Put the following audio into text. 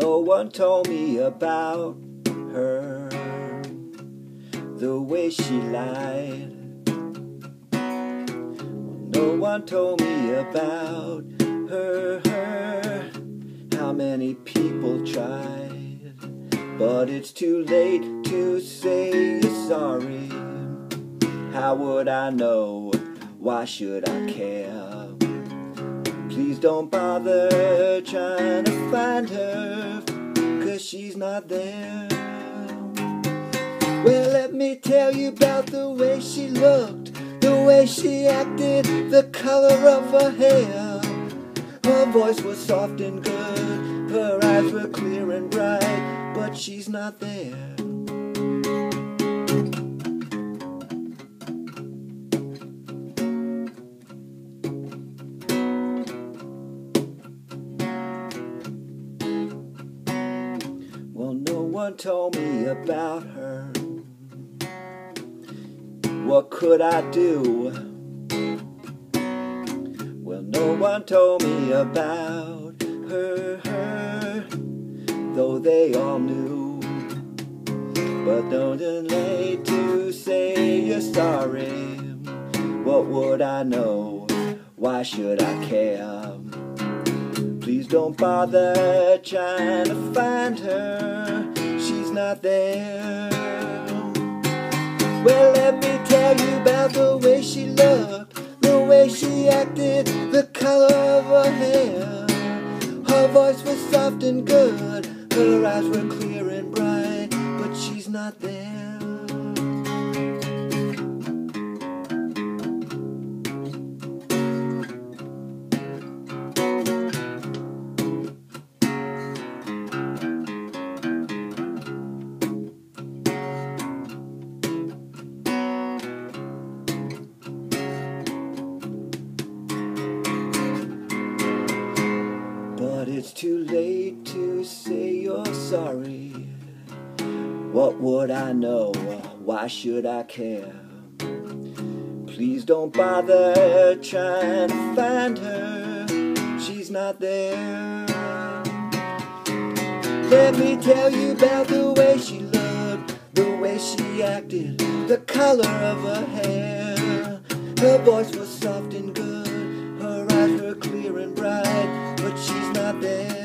No one told me about her, the way she lied. No one told me about her, her, how many people tried. But it's too late to say you're sorry. How would I know? Why should I care? Don't bother trying to find her, cause she's not there. Well, let me tell you about the way she looked, the way she acted, the color of her hair. Her voice was soft and good, her eyes were clear and bright, but she's not there. One told me about her. What could I do? Well, no one told me about her, her, though they all knew. But don't delay to say you're sorry. What would I know? Why should I care? Please don't bother trying to find her. There. Well, let me tell you about the way she looked, the way she acted, the color of her hair. Her voice was soft and good, her eyes were clear and bright, but she's not there. It's too late to say you're sorry. What would I know? Why should I care? Please don't bother trying to find her. She's not there. Let me tell you about the way she looked, the way she acted, the color of her hair. Her voice was soft and good, her eyes were clear and bright, but she's not. dela.